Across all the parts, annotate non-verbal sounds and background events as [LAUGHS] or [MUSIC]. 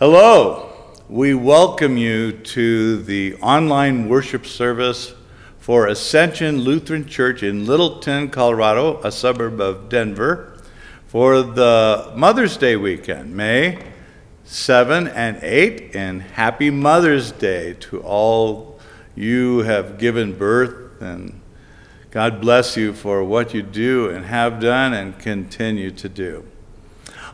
Hello, we welcome you to the online worship service for Ascension Lutheran Church in Littleton, Colorado, a suburb of Denver, for the Mother's Day weekend, May 7 and 8. And happy Mother's Day to all you have given birth, and God bless you for what you do and have done and continue to do.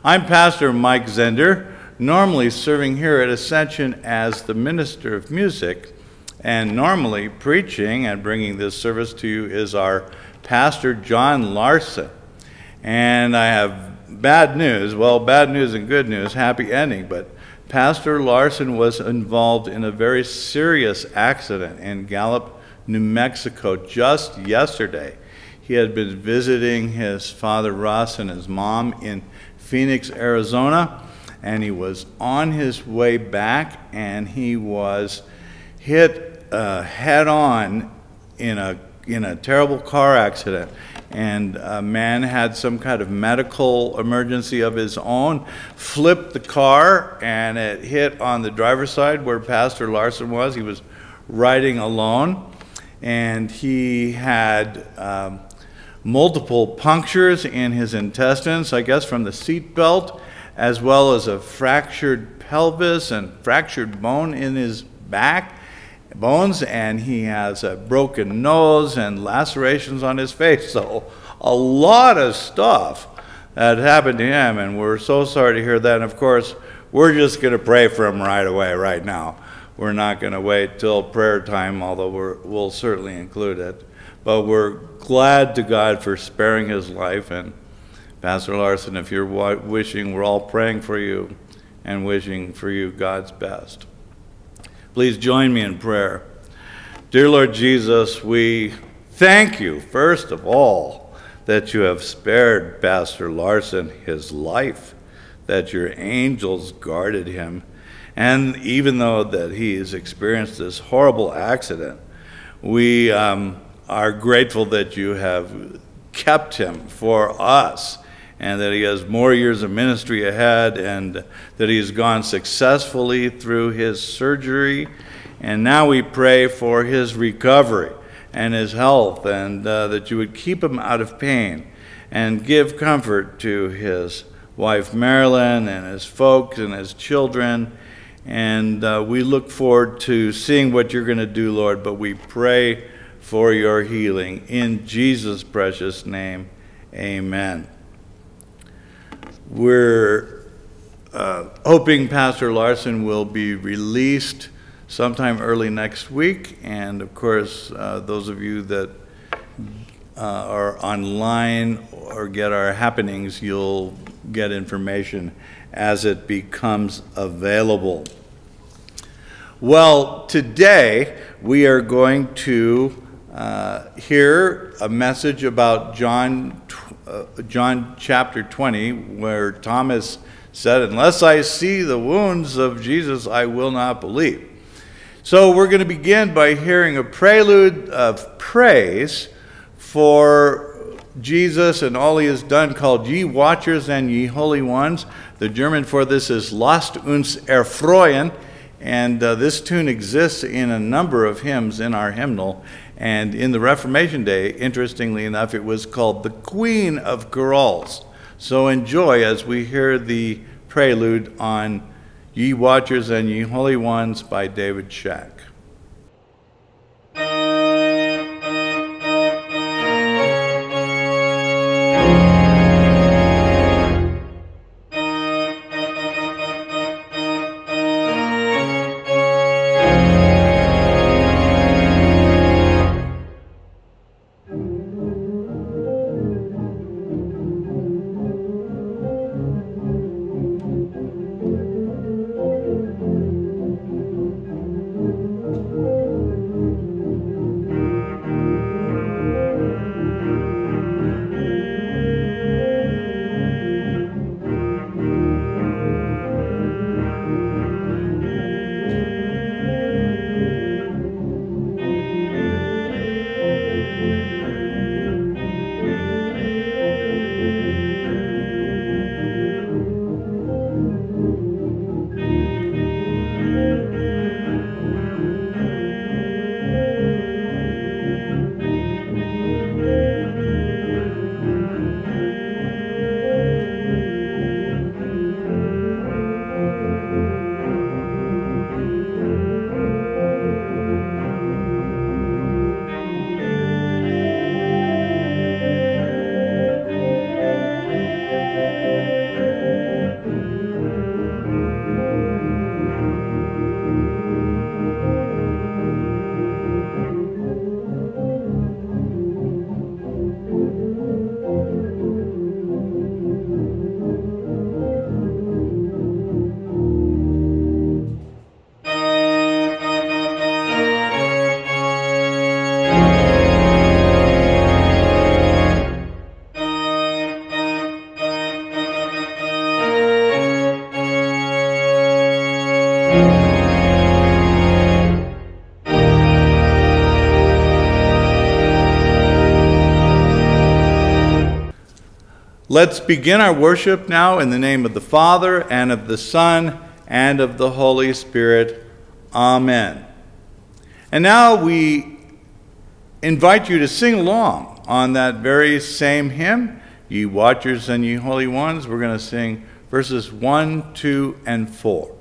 I'm Pastor Mike Zehnder normally serving here at Ascension as the minister of music. And normally preaching and bringing this service to you is our pastor, John Larson. And I have bad news. Well, bad news and good news, happy ending. But Pastor Larson was involved in a very serious accident in Gallup, New Mexico just yesterday. He had been visiting his father Russ and his mom in Phoenix, Arizona and he was on his way back and he was hit uh, head on in a in a terrible car accident. And a man had some kind of medical emergency of his own flipped the car and it hit on the driver's side where pastor larson was. He was riding alone. And he had um, multiple punctures in his intestines i guess from the seat belt as well as a fractured pelvis and fractured bone in his back bones and he has a broken nose and lacerations on his face. So a lot of stuff that happened to him and we're so sorry to hear that. And of course we're just going to pray for him right away right now. We're not going to wait till prayer time although we will certainly include it. But we're glad to god for sparing his life and Pastor Larson, if you're wishing, we're all praying for you and wishing for you God's best. Please join me in prayer. Dear Lord Jesus, we thank you, first of all, that you have spared Pastor Larson his life, that your angels guarded him, and even though that he has experienced this horrible accident, we um, are grateful that you have kept him for us and that he has more years of ministry ahead and that he's gone successfully through his surgery. And now we pray for his recovery and his health and uh, that you would keep him out of pain and give comfort to his wife Marilyn and his folks and his children. And uh, we look forward to seeing what you're going to do, Lord, but we pray for your healing. In Jesus' precious name, amen. We're uh, hoping Pastor Larson will be released sometime early next week. And of course, uh, those of you that uh, are online or get our happenings, you'll get information as it becomes available. Well, today we are going to uh, hear a message about John uh, John chapter 20, where Thomas said, Unless I see the wounds of Jesus, I will not believe. So we're going to begin by hearing a prelude of praise for Jesus and all he has done, called Ye Watchers and Ye Holy Ones. The German for this is Lasst uns erfreuen. And uh, this tune exists in a number of hymns in our hymnal. And in the Reformation Day, interestingly enough, it was called the Queen of Chorales. So enjoy as we hear the prelude on Ye Watchers and Ye Holy Ones by David Shack. Let's begin our worship now in the name of the Father, and of the Son, and of the Holy Spirit. Amen. And now we invite you to sing along on that very same hymn, Ye Watchers and Ye Holy Ones. We're going to sing verses 1, 2, and 4.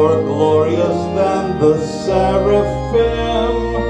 more glorious than the seraphim.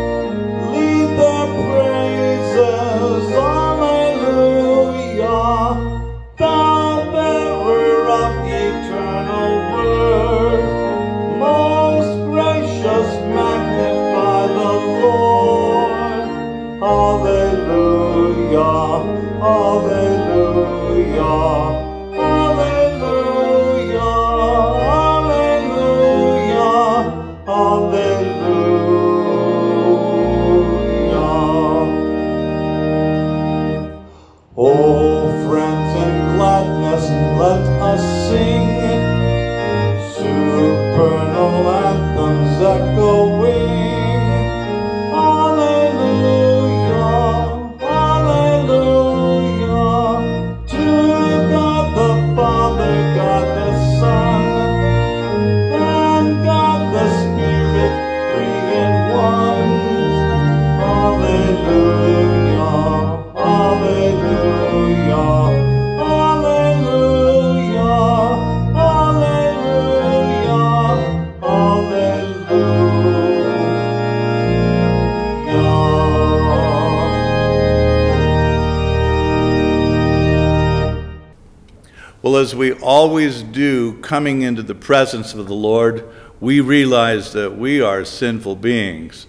As we always do, coming into the presence of the Lord, we realize that we are sinful beings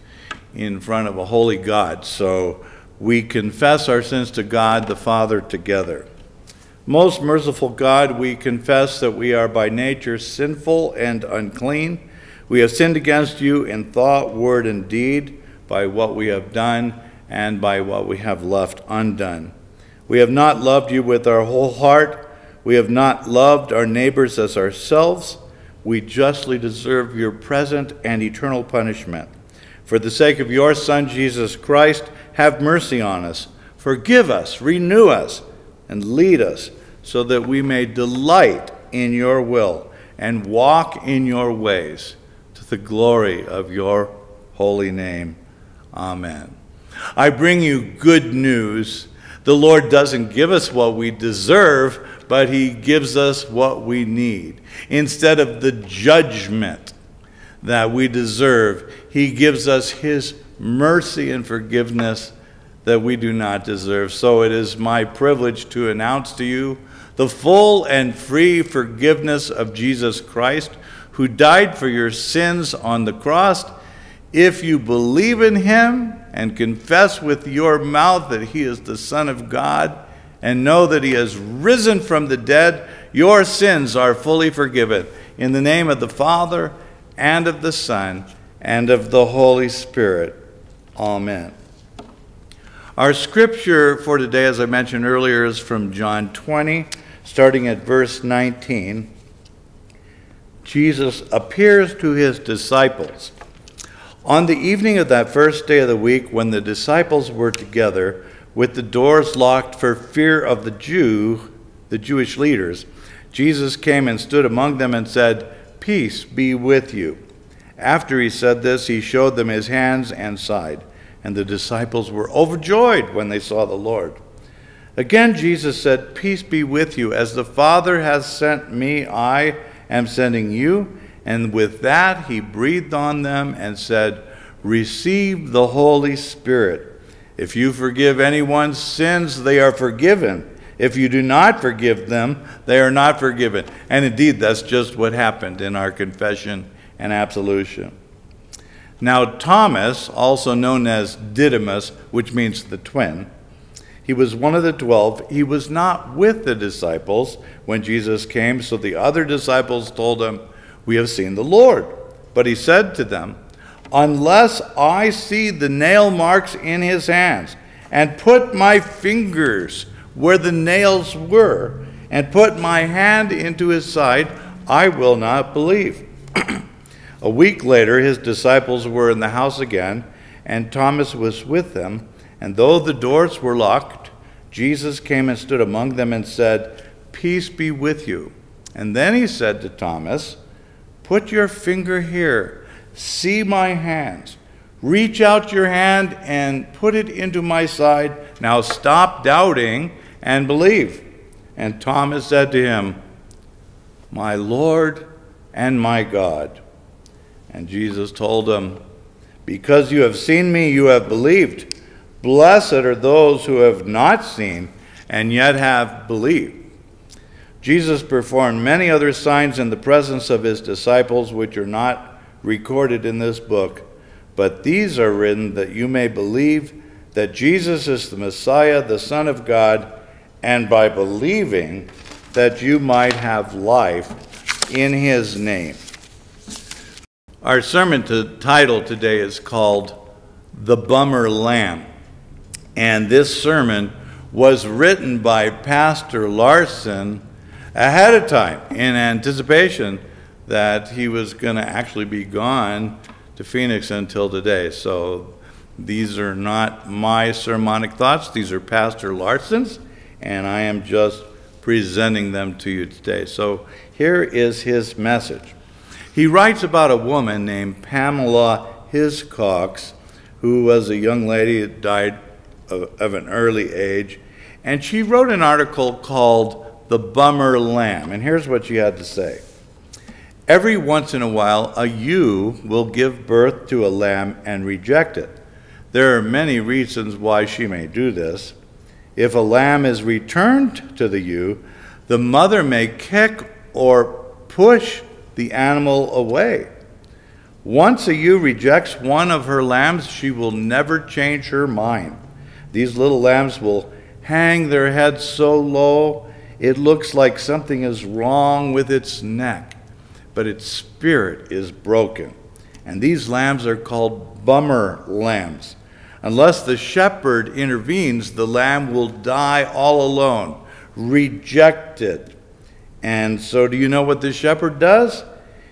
in front of a holy God. So we confess our sins to God the Father together. Most merciful God, we confess that we are by nature sinful and unclean. We have sinned against you in thought, word, and deed, by what we have done and by what we have left undone. We have not loved you with our whole heart we have not loved our neighbors as ourselves. We justly deserve your present and eternal punishment. For the sake of your Son, Jesus Christ, have mercy on us. Forgive us, renew us, and lead us so that we may delight in your will and walk in your ways to the glory of your holy name. Amen. I bring you good news. The Lord doesn't give us what we deserve, but he gives us what we need. Instead of the judgment that we deserve, he gives us his mercy and forgiveness that we do not deserve. So it is my privilege to announce to you the full and free forgiveness of Jesus Christ, who died for your sins on the cross. If you believe in him and confess with your mouth that he is the Son of God, and know that he has risen from the dead, your sins are fully forgiven. In the name of the Father, and of the Son, and of the Holy Spirit. Amen. Our scripture for today, as I mentioned earlier, is from John 20, starting at verse 19. Jesus appears to his disciples. On the evening of that first day of the week, when the disciples were together, with the doors locked for fear of the Jew, the Jewish leaders, Jesus came and stood among them and said, Peace be with you. After he said this, he showed them his hands and side, and the disciples were overjoyed when they saw the Lord. Again, Jesus said, Peace be with you. As the Father has sent me, I am sending you. And with that, he breathed on them and said, Receive the Holy Spirit. If you forgive anyone's sins, they are forgiven. If you do not forgive them, they are not forgiven. And indeed, that's just what happened in our confession and absolution. Now, Thomas, also known as Didymus, which means the twin, he was one of the twelve. He was not with the disciples when Jesus came, so the other disciples told him, We have seen the Lord. But he said to them, Unless I see the nail marks in his hands, and put my fingers where the nails were, and put my hand into his side, I will not believe. [CLEARS THROAT] A week later, his disciples were in the house again, and Thomas was with them. And though the doors were locked, Jesus came and stood among them and said, Peace be with you. And then he said to Thomas, Put your finger here, see my hands. Reach out your hand and put it into my side. Now stop doubting and believe. And Thomas said to him, My Lord and my God. And Jesus told him, Because you have seen me, you have believed. Blessed are those who have not seen and yet have believed. Jesus performed many other signs in the presence of his disciples, which are not recorded in this book, but these are written that you may believe that Jesus is the Messiah, the Son of God, and by believing that you might have life in his name. Our sermon to, title today is called The Bummer Lamb. And this sermon was written by Pastor Larson ahead of time in anticipation that he was going to actually be gone to Phoenix until today. So these are not my sermonic thoughts, these are Pastor Larson's, and I am just presenting them to you today. So here is his message. He writes about a woman named Pamela Hiscox, who was a young lady that died of, of an early age, and she wrote an article called The Bummer Lamb. And here's what she had to say. Every once in a while, a ewe will give birth to a lamb and reject it. There are many reasons why she may do this. If a lamb is returned to the ewe, the mother may kick or push the animal away. Once a ewe rejects one of her lambs, she will never change her mind. These little lambs will hang their heads so low it looks like something is wrong with its neck, but its spirit is broken. And these lambs are called bummer lambs. Unless the shepherd intervenes, the lamb will die all alone, rejected. And so, do you know what the shepherd does?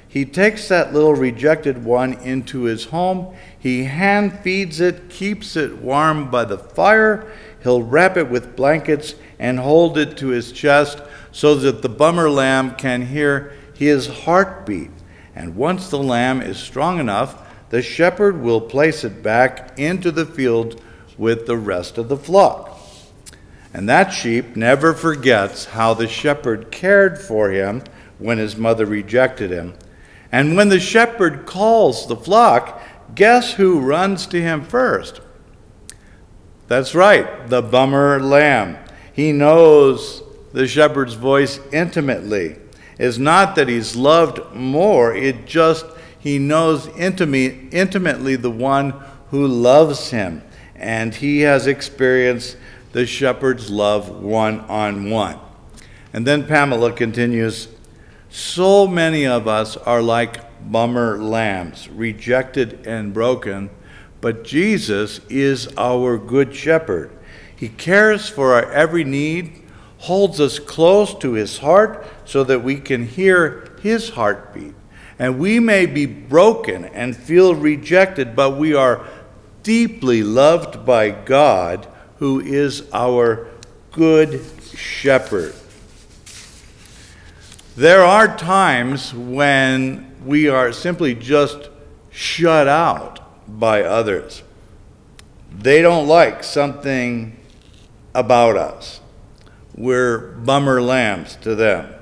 He takes that little rejected one into his home. He hand feeds it, keeps it warm by the fire. He'll wrap it with blankets and hold it to his chest so that the bummer lamb can hear his heartbeat. And once the lamb is strong enough, the shepherd will place it back into the field with the rest of the flock. And that sheep never forgets how the shepherd cared for him when his mother rejected him and when the shepherd calls the flock, guess who runs to him first? That's right, the bummer lamb. He knows the shepherd's voice intimately. It's not that he's loved more, it just he knows intimate, intimately the one who loves him. And he has experienced the shepherd's love one on one. And then Pamela continues so many of us are like bummer lambs, rejected and broken, but Jesus is our good shepherd. He cares for our every need, holds us close to his heart so that we can hear his heartbeat. And we may be broken and feel rejected, but we are deeply loved by God, who is our good shepherd. There are times when we are simply just shut out by others. They don't like something about us. We're bummer lambs to them,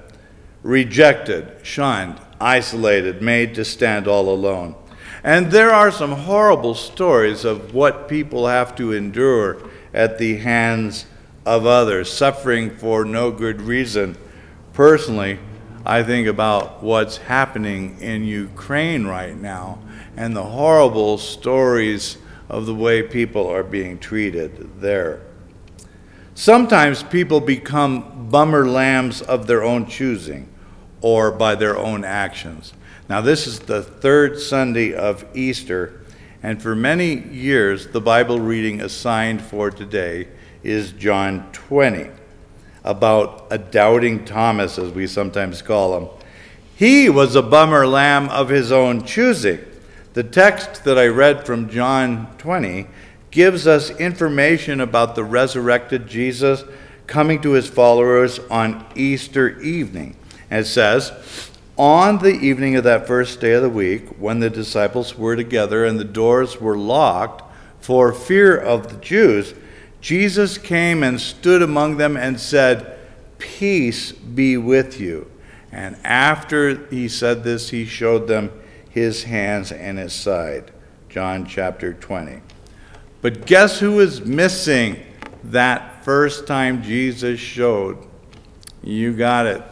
rejected, shunned, isolated, made to stand all alone. And there are some horrible stories of what people have to endure at the hands of others, suffering for no good reason. Personally, I think about what's happening in Ukraine right now and the horrible stories of the way people are being treated there. Sometimes people become bummer lambs of their own choosing or by their own actions. Now, this is the third Sunday of Easter, and for many years, the Bible reading assigned for today is John 20, about a doubting Thomas, as we sometimes call him. He was a bummer lamb of his own choosing. The text that I read from John 20 gives us information about the resurrected Jesus coming to his followers on Easter evening. And it says, On the evening of that first day of the week, when the disciples were together and the doors were locked for fear of the Jews, Jesus came and stood among them and said, Peace be with you. And after he said this, he showed them his hands and his side. John chapter 20. But guess who was missing that first time Jesus showed? You got it.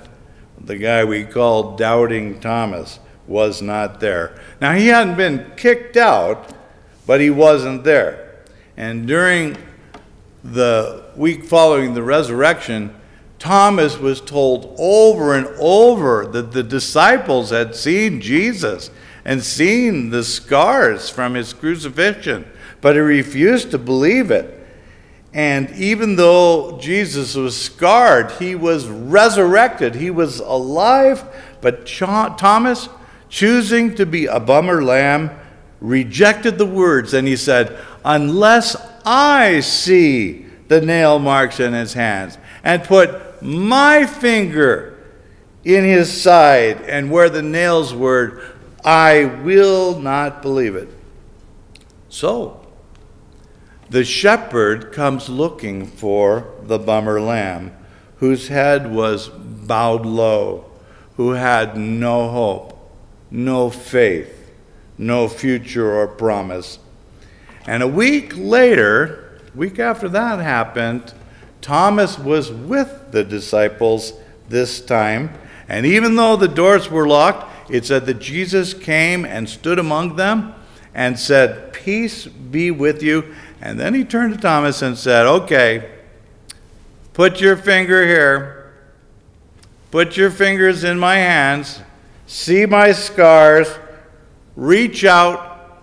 The guy we call Doubting Thomas was not there. Now, he hadn't been kicked out, but he wasn't there. And during the week following the resurrection, Thomas was told over and over that the disciples had seen Jesus and seen the scars from his crucifixion, but he refused to believe it. And even though Jesus was scarred, he was resurrected, he was alive. But Thomas, choosing to be a bummer lamb, rejected the words and he said, Unless I see the nail marks in his hands and put my finger in his side and where the nails were, I will not believe it. So, the shepherd comes looking for the bummer lamb whose head was bowed low, who had no hope, no faith, no future or promise. And a week later, week after that happened, Thomas was with the disciples this time. And even though the doors were locked, it said that Jesus came and stood among them and said, Peace be with you. And then he turned to Thomas and said, Okay, put your finger here, put your fingers in my hands, see my scars, reach out,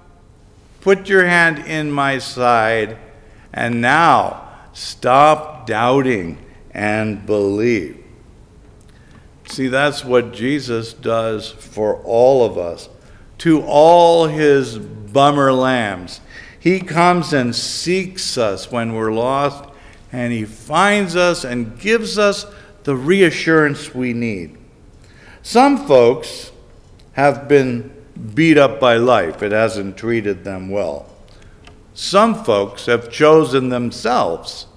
put your hand in my side, and now stop doubting and believe. See, that's what Jesus does for all of us. To all his bummer lambs, he comes and seeks us when we're lost, and he finds us and gives us the reassurance we need. Some folks have been beat up by life, it hasn't treated them well. Some folks have chosen themselves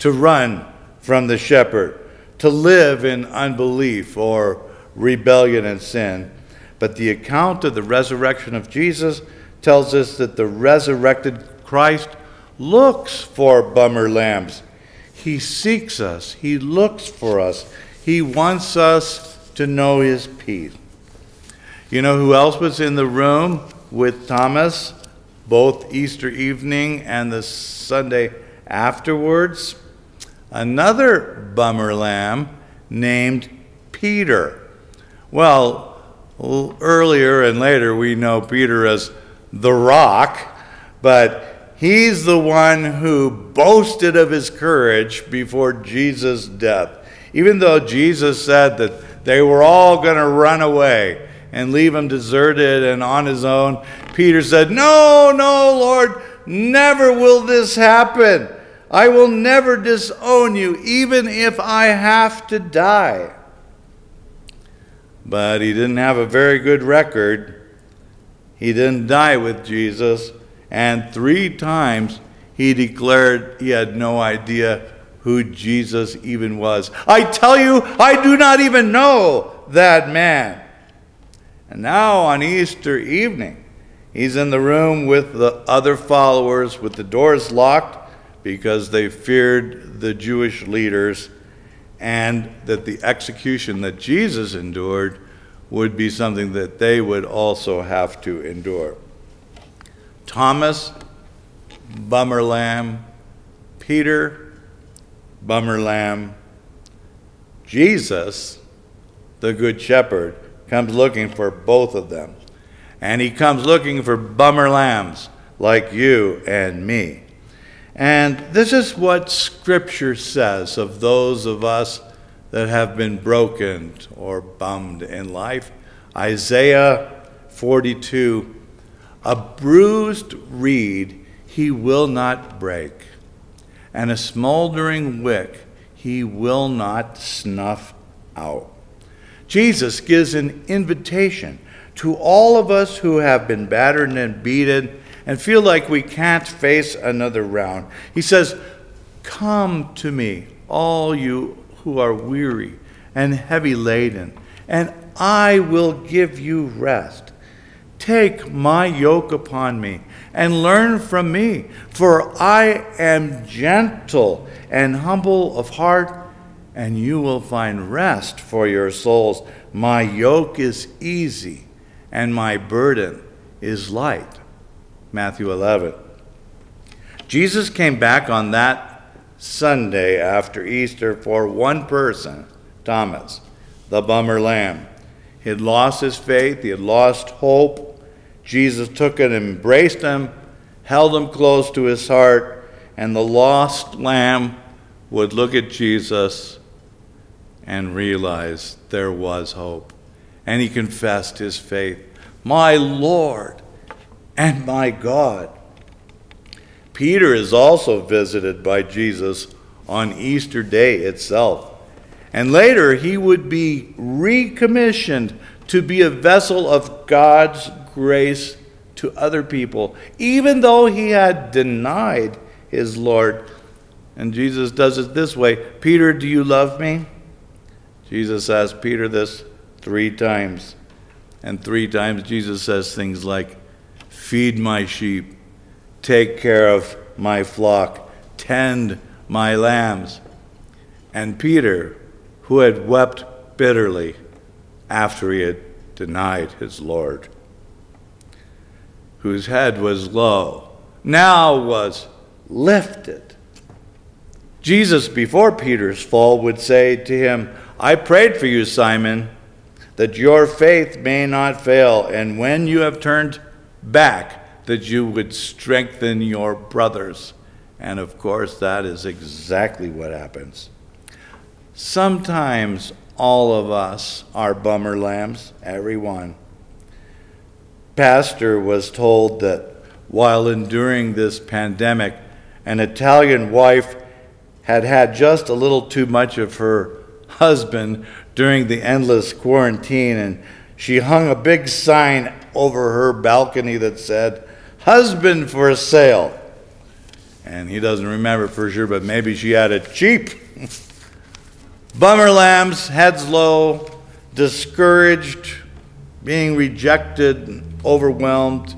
to run from the shepherd to live in unbelief or rebellion and sin. But the account of the resurrection of Jesus tells us that the resurrected Christ looks for bummer lambs. He seeks us, He looks for us, He wants us to know His peace. You know who else was in the room with Thomas, both Easter evening and the Sunday afterwards? another bummer lamb named Peter. Well, earlier and later we know Peter as the rock, but he's the one who boasted of his courage before Jesus' death. Even though Jesus said that they were all going to run away and leave him deserted and on his own, Peter said, No, no, Lord, never will this happen. I will never disown you, even if I have to die. but he didn't have a very good record. He didn't die with Jesus, and three times he declared he had no idea who Jesus even was. I tell you, I do not even know that man. And now on Easter evening, he's in the room with the other followers with the doors locked because they feared the Jewish leaders and that the execution that Jesus endured would be something that they would also have to endure. Thomas, bummer lamb, Peter, bummer lamb, Jesus, the good shepherd, comes looking for both of them. And he comes looking for bummer lambs like you and me. And this is what Scripture says of those of us that have been broken or bummed in life. Isaiah 42 A bruised reed he will not break, and a smoldering wick he will not snuff out. Jesus gives an invitation to all of us who have been battered and beaten and feel like we can't face another round. He says, Come to me, all you who are weary and heavy laden, and I will give you rest. Take my yoke upon me and learn from me, for I am gentle and humble of heart, and you will find rest for your souls. My yoke is easy, and my burden is light. Matthew 11. Jesus came back on that Sunday after Easter for one person, Thomas, the bummer lamb. He had lost his faith, he had lost hope. Jesus took it embraced him, held him close to his heart, and the lost lamb would look at Jesus and realize there was hope. And he confessed his faith. My Lord and my God. Peter is also visited by Jesus on Easter Day itself. And later he would be recommissioned to be a vessel of God's grace to other people, even though he had denied his Lord. And Jesus does it this way Peter, do you love me? Jesus asked Peter this three times. And three times Jesus says things like, Feed my sheep, take care of my flock, tend my lambs. And Peter, who had wept bitterly after he had denied his Lord, whose head was low, now was lifted. Jesus, before Peter's fall, would say to him, I prayed for you, Simon, that your faith may not fail, and when you have turned back that you would strengthen your brothers. And of course, that is exactly what happens. Sometimes all of us are bummer lambs, everyone. Pastor was told that while enduring this pandemic, an Italian wife had had just a little too much of her husband during the endless quarantine, and she hung a big sign over her balcony that said, Husband for sale. And he doesn't remember for sure, but maybe she had it cheap. [LAUGHS] Bummer lambs, heads low, discouraged, being rejected, overwhelmed.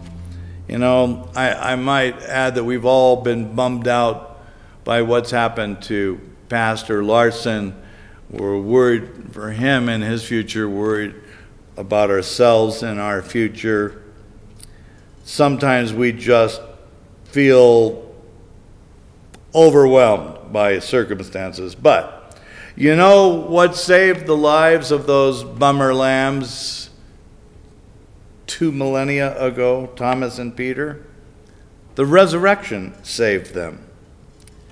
You know, I, I might add that we've all been bummed out by what's happened to Pastor Larson. We're worried for him and his future, worried about ourselves and our future. Sometimes we just feel overwhelmed by circumstances. But you know what saved the lives of those bummer lambs two millennia ago, Thomas and Peter? The resurrection saved them.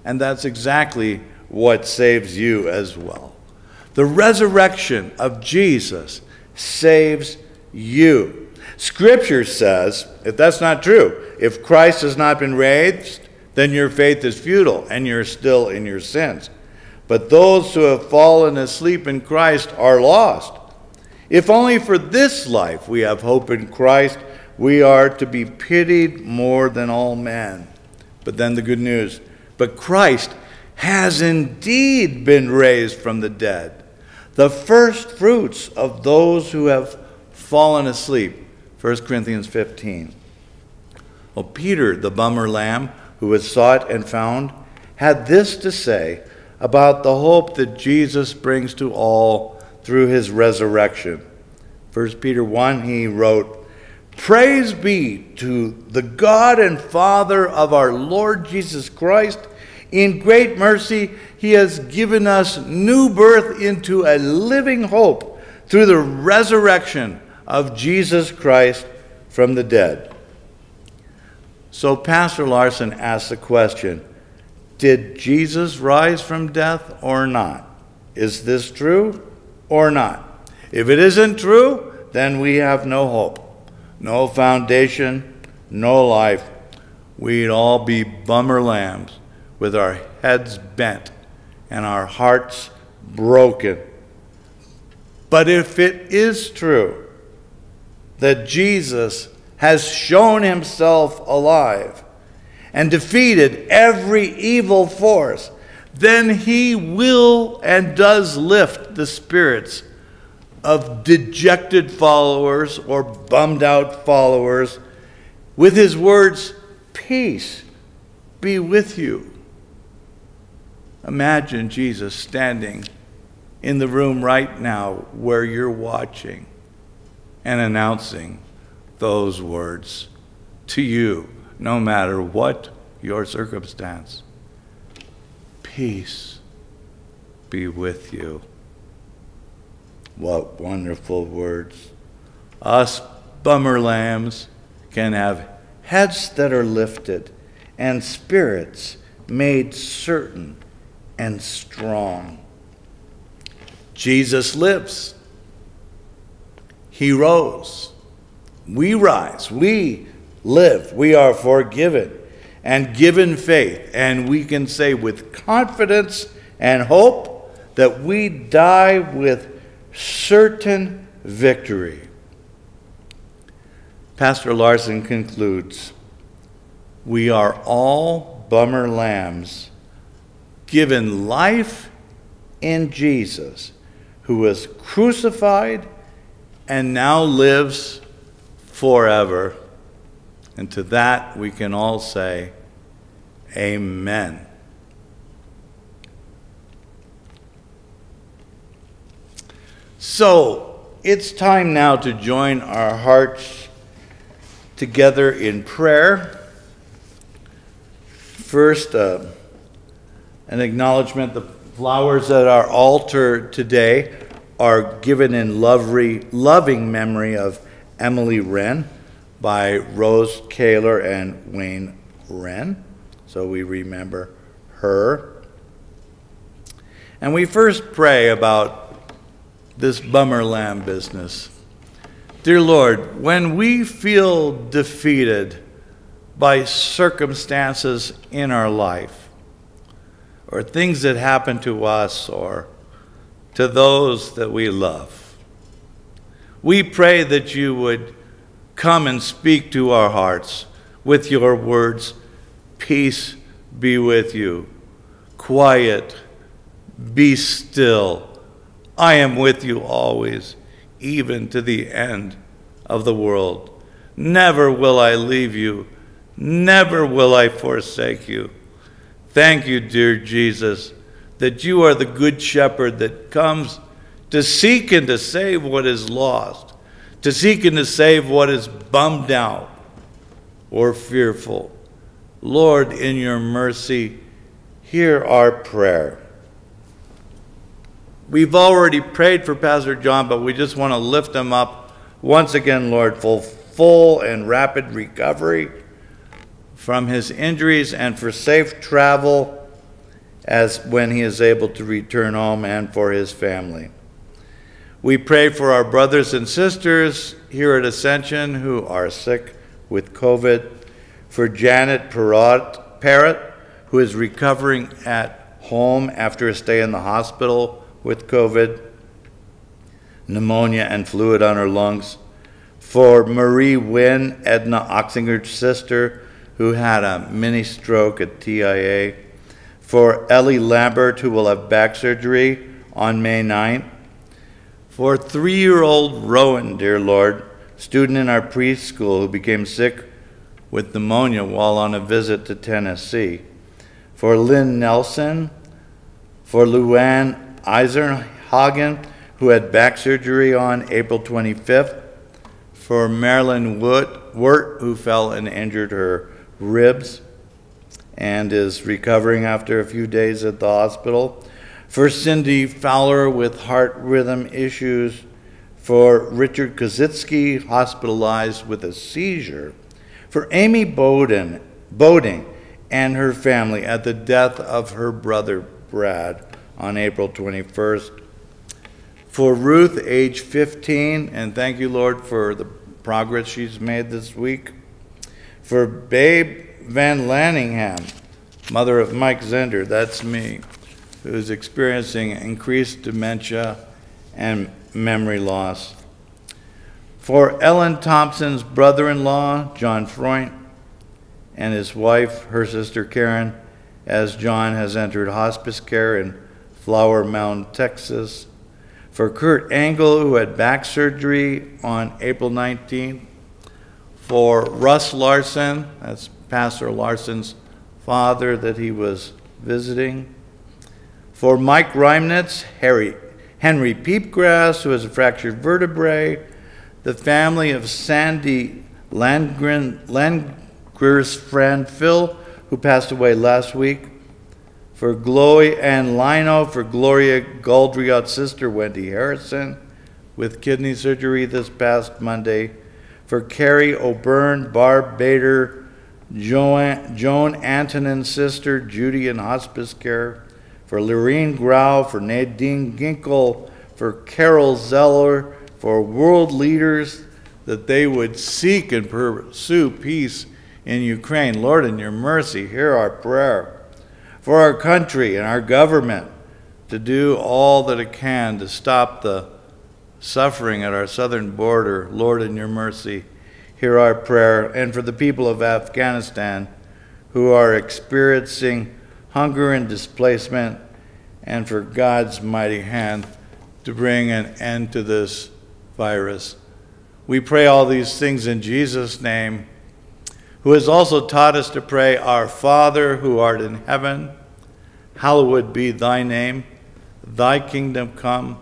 And that's exactly what saves you as well. The resurrection of Jesus saves you. Scripture says, if that's not true, if Christ has not been raised, then your faith is futile and you're still in your sins. But those who have fallen asleep in Christ are lost. If only for this life we have hope in Christ, we are to be pitied more than all men. But then the good news but Christ has indeed been raised from the dead, the first fruits of those who have fallen asleep. 1 Corinthians 15. Well, Peter, the bummer lamb, who was sought and found, had this to say about the hope that Jesus brings to all through his resurrection. 1 Peter 1, he wrote, Praise be to the God and Father of our Lord Jesus Christ. In great mercy, he has given us new birth into a living hope through the resurrection of Jesus Christ from the dead. So, Pastor Larson asked the question Did Jesus rise from death or not? Is this true or not? If it isn't true, then we have no hope, no foundation, no life. We'd all be bummer lambs with our heads bent and our hearts broken. But if it is true that Jesus has shown himself alive and defeated every evil force, then he will and does lift the spirits of dejected followers or bummed out followers with his words, Peace be with you. Imagine Jesus standing in the room right now where you're watching and announcing, those words to you, no matter what your circumstance. Peace be with you. What wonderful words. Us bummer lambs can have heads that are lifted and spirits made certain and strong. Jesus lives. He rose we rise, we live, we are forgiven and given faith, and we can say with confidence and hope that we die with certain victory. Pastor Larson concludes We are all bummer lambs given life in Jesus, who was crucified and now lives forever. And to that we can all say, Amen. So it's time now to join our hearts together in prayer. First, uh, an acknowledgement the flowers at our altar today are given in lovely, loving memory of Emily Wren by Rose Kaler and Wayne Wren. So we remember her. And we first pray about this bummer lamb business. Dear Lord, when we feel defeated by circumstances in our life, or things that happen to us or to those that we love, we pray that you would come and speak to our hearts with your words. Peace be with you. Quiet. Be still. I am with you always, even to the end of the world. Never will I leave you. Never will I forsake you. Thank you, dear Jesus, that you are the good shepherd that comes to seek and to save what is lost, to seek and to save what is bummed out or fearful. Lord, in your mercy, hear our prayer. We've already prayed for Pastor John, but we just want to lift him up once again, Lord, for full and rapid recovery from his injuries and for safe travel as when he is able to return home and for his family. We pray for our brothers and sisters here at Ascension who are sick with COVID, for Janet Parrott, who is recovering at home after a stay in the hospital with COVID, pneumonia and fluid on her lungs. For Marie Wynn, Edna Oxinger's sister, who had a mini stroke at TIA. For Ellie Lambert, who will have back surgery on May 9th. For three year old Rowan, dear Lord, student in our preschool who became sick with pneumonia while on a visit to Tennessee. For Lynn Nelson, for Luann Eisenhagen, who had back surgery on April 25th, for Marilyn Wirt, who fell and injured her ribs and is recovering after a few days at the hospital, for Cindy Fowler with heart rhythm issues, for Richard Kozitsky, hospitalized with a seizure, for Amy Bowden, Bowding and her family at the death of her brother Brad on April 21st. For Ruth, age 15, and thank you, Lord, for the progress she's made this week. For Babe Van Lanningham, mother of Mike Zehnder, that's me, who's experiencing increased dementia and memory loss. For Ellen Thompson's brother in law, John Freund, and his wife, her sister Karen, as John has entered hospice care in Flower Mound, Texas. For Kurt Engel, who had back surgery on April 19th. For Russ Larson, that's Pastor Larson's father that he was visiting. For Mike Reimnitz, Harry, Henry Peepgrass, who has a fractured vertebrae. The family of Sandy Landgren, Landgren's friend Phil, who passed away last week. For Chloe and Lino, for Gloria Galdriot's sister Wendy Harrison, with kidney surgery this past Monday. For Carrie O'Byrne, Barb Bader, Joan, Joan Antonin's sister, Judy in hospice care, for Lorene Grau, for Nadine Ginkle, for Carol Zeller, for world leaders that they would seek and pursue peace in Ukraine. Lord, in your mercy, hear our prayer. For our country and our government to do all that it can to stop the suffering at our southern border. Lord, in your mercy, hear our prayer, and for the people of Afghanistan who are experiencing hunger and displacement, and for God's mighty hand to bring an end to this virus. We pray all these things in Jesus' name, who has also taught us to pray, Our Father who art in heaven, hallowed be thy name, thy kingdom come,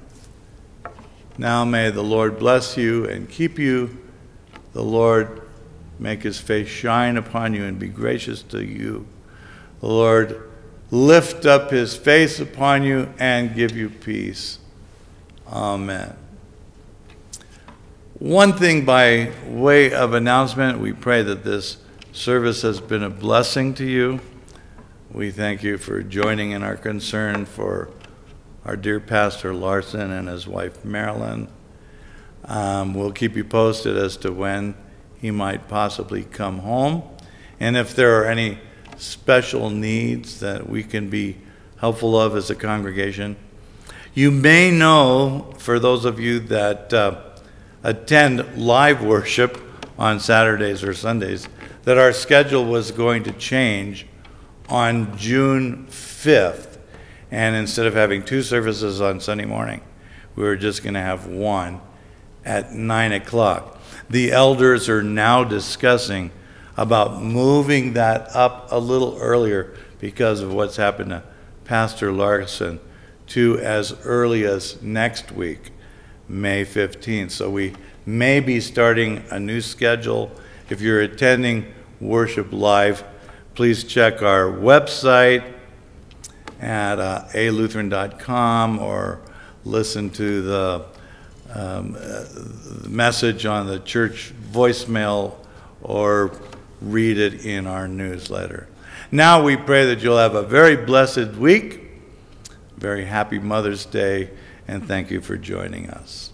Now may the Lord bless you and keep you. The Lord make his face shine upon you and be gracious to you. The Lord lift up his face upon you and give you peace. Amen. One thing by way of announcement, we pray that this service has been a blessing to you. We thank you for joining in our concern for our dear Pastor Larson and his wife Marilyn. Um, we'll keep you posted as to when he might possibly come home. And if there are any special needs that we can be helpful of as a congregation, you may know, for those of you that uh, attend live worship on Saturdays or Sundays, that our schedule was going to change on June 5th. And instead of having two services on Sunday morning, we were just going to have one at 9 o'clock the elders are now discussing about moving that up a little earlier because of what's happened to Pastor Larson to as early as next week, May 15th. So we may be starting a new schedule. If you're attending worship live, please check our website at uh, alutheran.com or listen to the um, uh, message on the church voicemail or read it in our newsletter. Now we pray that you'll have a very blessed week, very happy Mother's Day, and thank you for joining us.